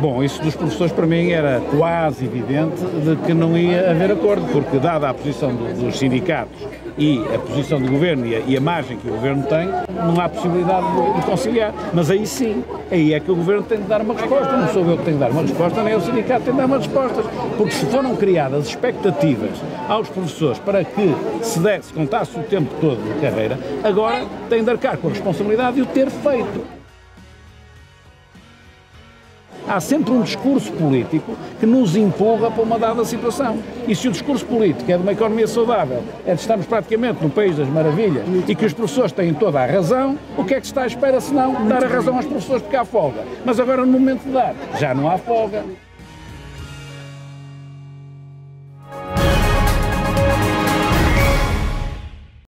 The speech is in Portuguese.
Bom, isso dos professores para mim era quase evidente de que não ia haver acordo, porque dada a posição do, dos sindicatos e a posição do governo e a, e a, margem que o governo tem, não há possibilidade de, de, conciliar. Mas aí sim, aí é que o governo tem de dar uma resposta. Não sou eu que tenho de dar uma resposta, nem o sindicato tem de dar uma resposta. Porque se foram criadas expectativas aos professores para que se desse, contasse o tempo todo de carreira, agora tem de arcar com a responsabilidade de o ter feito há sempre um discurso político que nos empurra para uma dada situação. E se o discurso político é de uma economia saudável, é de estarmos praticamente no país das maravilhas e que os professores têm toda a razão, o que é que se está à espera se não dar a razão aos professores porque há folga? Mas agora no momento de dar, já não há folga.